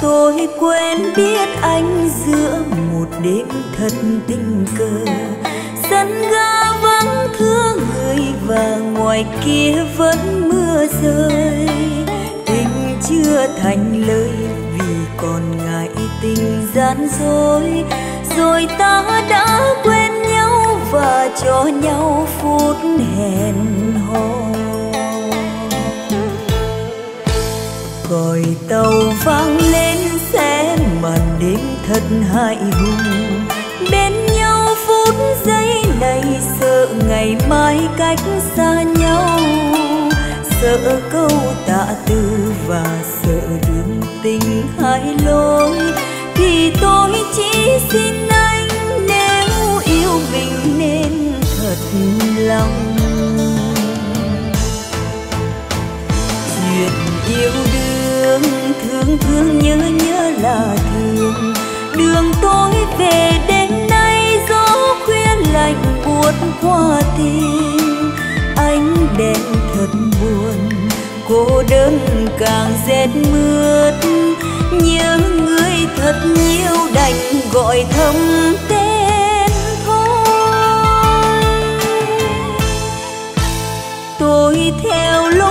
tôi quên biết anh giữa một đêm thật tình cờ. Sân ga vắng thương người và ngoài kia vẫn mưa rơi. Tình chưa thành lời vì còn ngại tình gian dối. Rồi ta đã quên nhau và cho nhau phút hẹn hò. Còi tàu vang lên sẽ màn đêm thật hại hùng. Bên nhau phút giây này sợ ngày mai cách xa nhau. Sợ câu tạ từ và sợ đường tình hai lối thì tôi chỉ xin anh nếu yêu mình nên thật lòng. Chuyện yêu đương thương thương nhớ nhớ là thương đường tôi về đến nay, gió khuya lạnh buốt qua tim. Ánh đèn thật buồn, cô đơn càng rét mướt. Nhớ người thật nhiều đành gọi thầm tên thôi. Tôi theo lối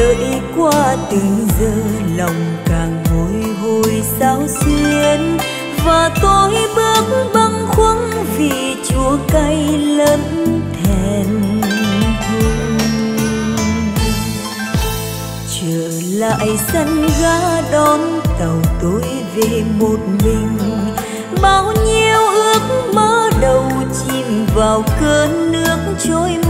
đợi qua từng giờ, lòng càng hồi hồi sao xuyên và tôi bước băng khuâng vì chua cay lẫn thèm trở lại sân ga đón tàu tôi về một mình. Bao nhiêu ước mơ đầu chìm vào cơn nước trôi mau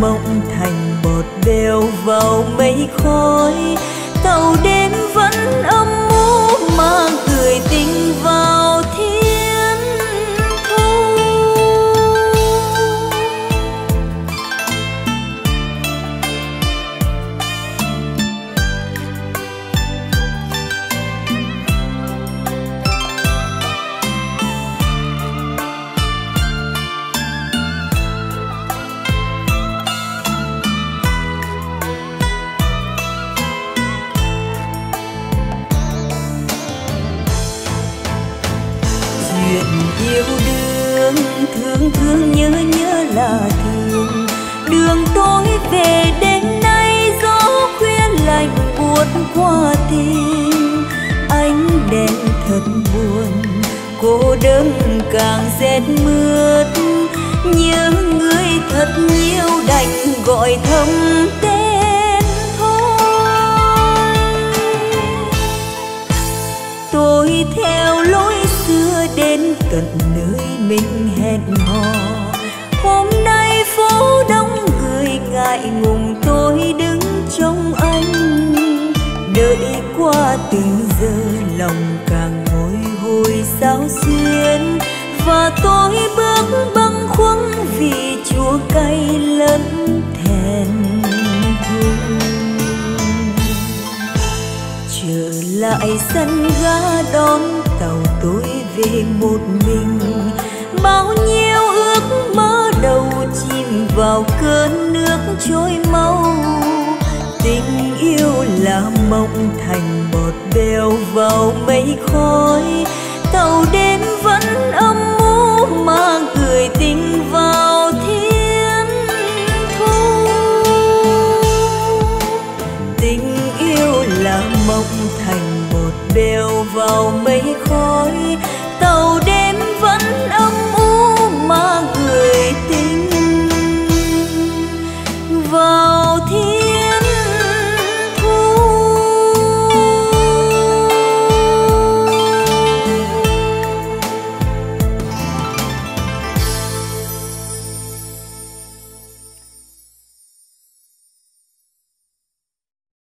mộng thành bọt đều vào mây khói tàu đến vẫn ở. Yêu đương thương thương nhớ nhớ là thương đường tôi về đến nay, gió khuya lạnh buốt qua tim. Ánh đèn thật buồn, cô đơn càng rét mướt. Nhớ người thật nhiều đành gọi thầm tên thôi. Tôi theo lối xưa đến tận nơi mình hẹn hò. Hôm nay phố đông người ngại ngùng tôi đứng trong anh. Đợi qua từng giờ lòng càng ngồi hồi sao xuyên. Và tôi bước băng khuâng vì chua cay lẫn thèn. trở lại sân ga đón tàu tôi về một mình. Bao nhiêu ước mơ đầu chìm vào cơn nước trôi mau tình yêu là mộng thành bọt bèo vào mây khói. Tàu đêm vẫn âm u mà gửi tình vào thiên thu. Tình yêu là mộng thành bọt bèo vào mây vâng